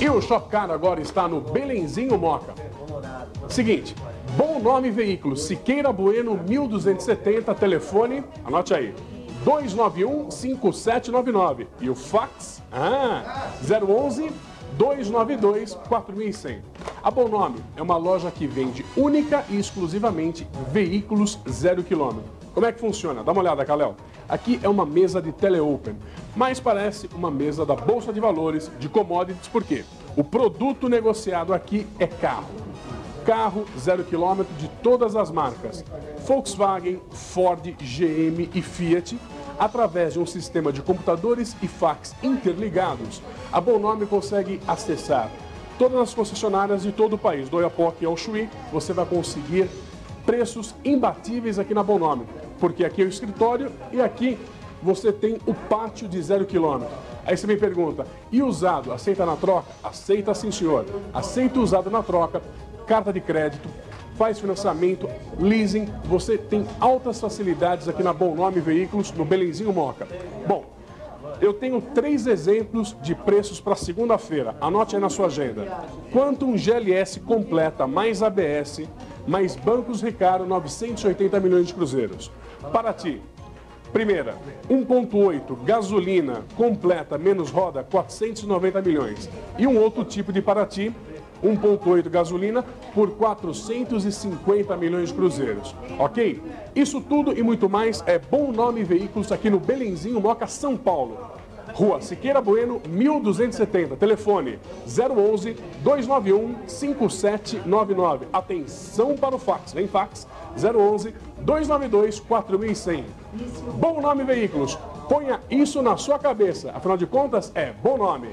E o Shopcar agora está no Belenzinho Moca. Seguinte, bom nome veículo, Siqueira Bueno 1270, telefone, anote aí, 291-5799. E o fax, ah, 011 292 4100. A Bom Nome é uma loja que vende única e exclusivamente veículos zero quilômetro. Como é que funciona? Dá uma olhada, Calel. Aqui é uma mesa de teleopen, mas parece uma mesa da Bolsa de Valores de commodities, por quê? O produto negociado aqui é carro. Carro zero quilômetro de todas as marcas. Volkswagen, Ford, GM e Fiat através de um sistema de computadores e fax interligados, a Bonome consegue acessar todas as concessionárias de todo o país, do Oiapoque ao Chuí, você vai conseguir preços imbatíveis aqui na Bonome, porque aqui é o escritório e aqui você tem o pátio de zero quilômetro. Aí você me pergunta, e usado, aceita na troca? Aceita sim, senhor. Aceita usado na troca, carta de crédito, faz financiamento, leasing, você tem altas facilidades aqui na Bom Nome Veículos, no Belenzinho Moca. Bom, eu tenho três exemplos de preços para segunda-feira. Anote aí na sua agenda. Quantum GLS completa mais ABS, mais bancos Recaro, 980 milhões de cruzeiros. Para ti, Primeira, 1.8 gasolina completa menos roda 490 milhões. E um outro tipo de Paraty, 1.8 gasolina por 450 milhões de cruzeiros. Ok? Isso tudo e muito mais é Bom Nome Veículos aqui no Belenzinho Moca, São Paulo. Rua Siqueira Bueno, 1270. Telefone 011 291 5799. Atenção para o fax. Vem fax 011 292 4100. Bom Nome Veículos. Ponha isso na sua cabeça. Afinal de contas, é bom nome.